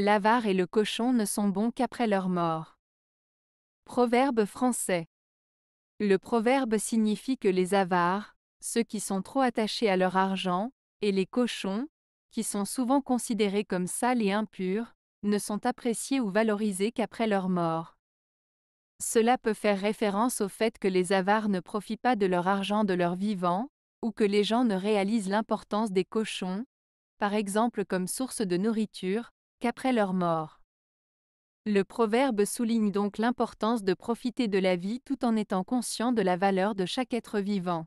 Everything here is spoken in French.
L'avare et le cochon ne sont bons qu'après leur mort. Proverbe français. Le proverbe signifie que les avares, ceux qui sont trop attachés à leur argent, et les cochons, qui sont souvent considérés comme sales et impurs, ne sont appréciés ou valorisés qu'après leur mort. Cela peut faire référence au fait que les avares ne profitent pas de leur argent de leur vivant, ou que les gens ne réalisent l'importance des cochons, par exemple comme source de nourriture, qu'après leur mort. Le proverbe souligne donc l'importance de profiter de la vie tout en étant conscient de la valeur de chaque être vivant.